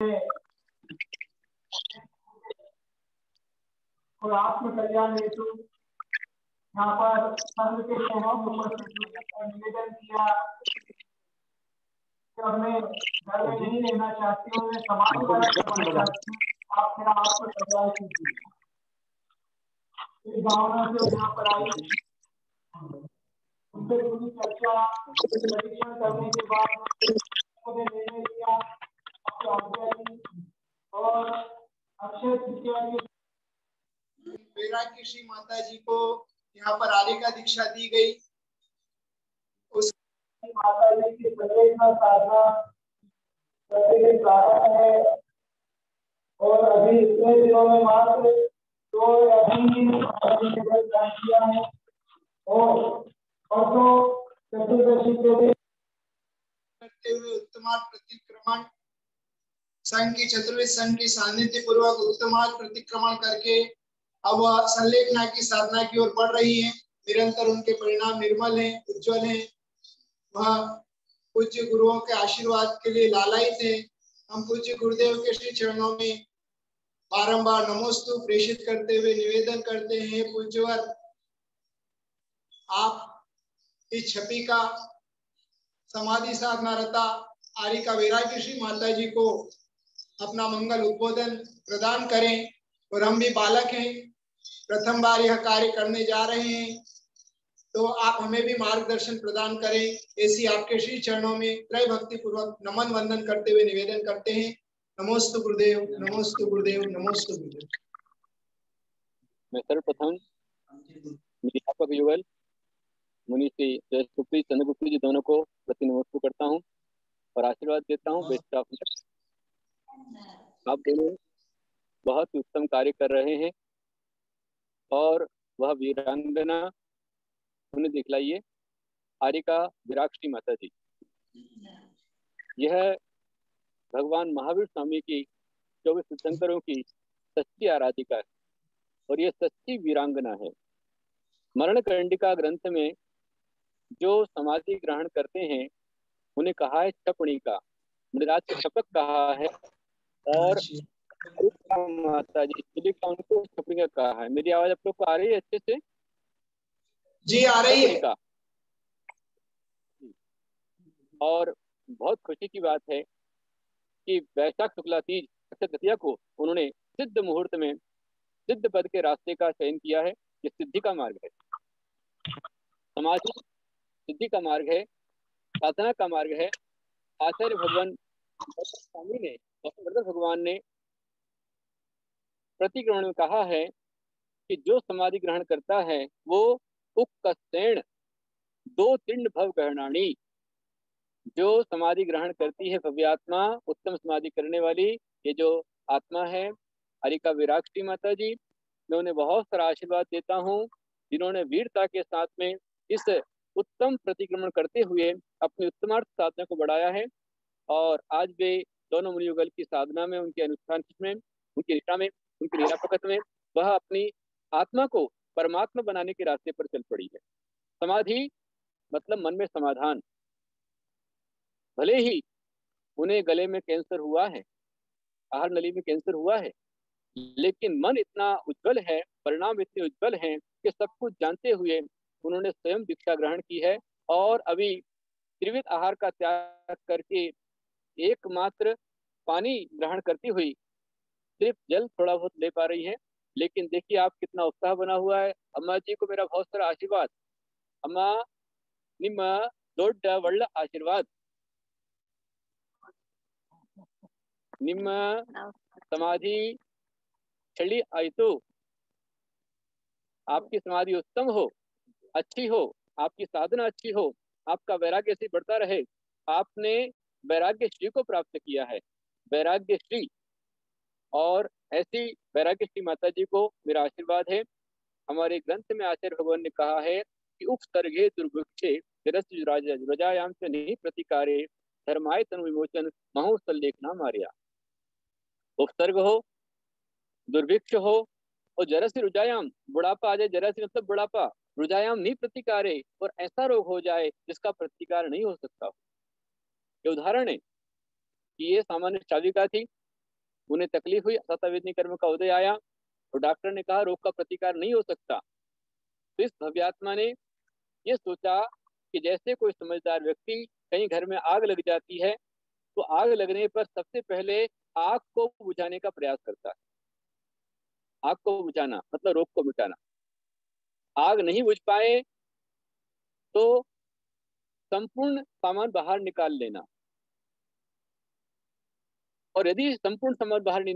और आत्म कल्याण हेतु यहाँ पर संघ के शहरों उपस्थित निवेदन किया अब मैं घर में नहीं रहना चाहती हूँ, मैं समाज हूँ, आप मेरा आत्म कल्याण कीजिए। इस भावना से यहाँ पर आई उनसे पूरी चर्चा परीक्षण करने के बाद उन्होंने निर्णय लिया। और अक्षय माता जी को यहाँ पर आर्य का दीक्षा दी गई। उस माता जी की है। और अभी इतने दिनों में मात्र तो अभी दान किया है। और परसों चतुर्दशी के दिन करते हुए उत्तमार्ग प्रतिक्रमण संघ की चतुर्विद संघ की सान्निध्य पूर्वक उत्तमार्ग प्रतिक्रमण करके अब वह संलेखना की साधना की ओर बढ़ रही है। निरंतर उनके परिणाम निर्मल हैं, उज्जवल हैं। वह पूज्य गुरुओं के आशीर्वाद के लिए लालायित है। हम पूज्य गुरुदेव के श्री चरणों में बारंबार नमोस्तु, प्रेषित करते हुए निवेदन करते हैं, पूज्यवर, आप इस छवि का समाधि साधना रता आर्य का वैराग्य श्री माता जी को अपना मंगल उद्बोधन प्रदान करें और हम भी बालक हैं। प्रथम बार यह कार्य करने जा रहे हैं। तो आप हमें भी मार्गदर्शन प्रदान करें। ऐसी आपके श्री चरणों में त्रय भक्ति पूर्वक नमन वंदन करते हुए निवेदन करते हैं। नमोस्तु गुरुदेव नमोस्तु गुरुदेव नमोस्तु गुरुदेव। मैं सर्वप्रथम अध्यापक युगल मुनि श्री जयसुप्री चंद्रगुप्त जी दोनों को प्रति नमस्कार करता हूँ और आशीर्वाद देता हूँ। बेस्ट ऑफ़ आप दोनों बहुत उत्तम कार्य कर रहे हैं और वह वीरांगना, उन्हें दिखलाइए। आर्यका विराक्षी माता जी यह भगवान महावीर स्वामी की चौबीस तीर्थंकरों की सच्ची आराधिका है और यह सच्ची वीरांगना है। मरण करंडिका ग्रंथ में जो समाधि ग्रहण करते हैं, उन्हें कहा है मृराज को। शपथ कहा है और माता जी। इसलिए उनको छपणिका कहा है? मेरी आवाज़ आप लोग को आ रही है अच्छे से? जी आ रही है। का। और बहुत खुशी की बात है कि वैशाख शुक्ला तीज तृतीया को उन्होंने सिद्ध मुहूर्त में सिद्ध पद के रास्ते का चयन किया है ये सिद्धि का मार्ग है। समाज सिद्धि का मार्ग है साधना का मार्ग है। आचार्य भगवान स्वामी ने भगवान ने प्रतिक्रमण में कहा है कि जो समाधि ग्रहण करता है, वो उक्कसेण दो तीर्ण भव गहनाणी। जो समाधि ग्रहण करती है भव्यात्मा उत्तम समाधि करने वाली, ये जो आत्मा है हरिका विराक्षी माता जी मैं उन्हें बहुत सारा आशीर्वाद देता हूँ, जिन्होंने वीरता के साथ में इस उत्तम प्रतिक्रमण करते हुए अपनी उत्तमार्थ साधना को बढ़ाया है। और आज वे दोनों मुनियुगल की साधना में, उनके अनुष्ठान में, उनकी रीता में, उनकी लीला प्रकट में, वह अपनी आत्मा को परमात्मा बनाने के रास्ते पर चल पड़ी है। समाधि मतलब मन में समाधान। भले ही उन्हें गले में कैंसर हुआ है, आहार नली में कैंसर हुआ है, लेकिन मन इतना उज्जवल है, परिणाम इतने उज्जवल हैं कि सब कुछ जानते हुए उन्होंने स्वयं दीक्षा ग्रहण की है और अभी त्रिविध आहार का त्याग करके एकमात्र पानी ग्रहण करती हुई सिर्फ जल थोड़ा बहुत ले पा रही है लेकिन देखिए आप कितना उत्साह बना हुआ है अम्मा जी को मेरा बहुत सारा आशीर्वाद अम्मा ನಿಮ್ಮ ದೊಡ್ಡ ಒಳ್ಳೆ ಆಶೀರ್ವಾದ ನಿಮ್ಮ समाधि चली आयतु आपकी समाधि उत्तम हो अच्छी हो आपकी साधना अच्छी हो आपका वैराग्य से बढ़ता रहे आपने वैराग्य श्री को प्राप्त किया है। वैराग्य श्री और ऐसी वैराग्य श्री माता जी को मेरा आशीर्वाद है। हमारे ग्रंथ में आचार्य भगवान ने कहा है कि उपसर्गे दुर्भिक्षे रजायाम से नहीं प्रतिकारे धर्माय तनु विमोचन महोत्सलेखना मारिया। उपसर्ग हो, दुर्भिक्ष हो, और जरा रुजायाम बुढ़ापा आ जाए, जरा मतलब बुढ़ापा रुजायाम नहीं प्रतिकारे, और ऐसा रोग हो जाए जिसका प्रतिकार नहीं हो सकता। ये उदाहरण है कि ये सामान्य चाविका थी, उन्हें तकलीफ़ हुई असतवेदनी कर्म का उदय आया तो डॉक्टर ने कहा, रोग का प्रतिकार नहीं हो सकता। तो इस भव्यात्मा ने ये सोचा कि जैसे कोई समझदार व्यक्ति कहीं घर में आग लग जाती है तो आग लगने पर सबसे पहले आग को बुझाने का प्रयास करता है। आग को बुझाना मतलब रोग को मिटाना। आग नहीं बुझ पाए तो संपूर्ण सामान बाहर निकाल लेना। और यदि संपूर्ण सामान बाहर नहीं